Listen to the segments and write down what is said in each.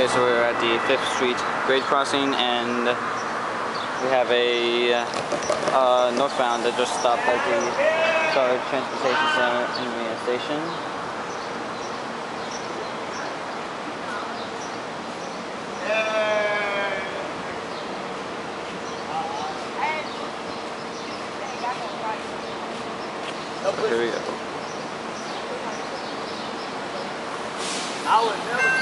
Okay, so we're at the 5th Street grade crossing and we have a uh, northbound that just stopped at the Charlotte Transportation Center Indiana Station. Here we go.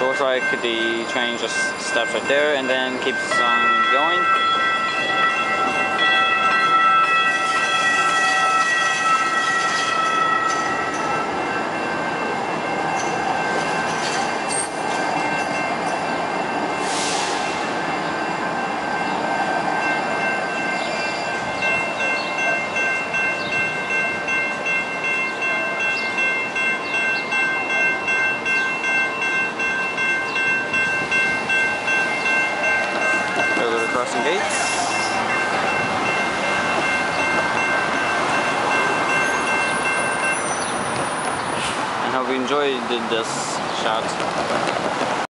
So looks like the train just stops right there and then keeps on going. Crossing gates. And hope you enjoyed this shot.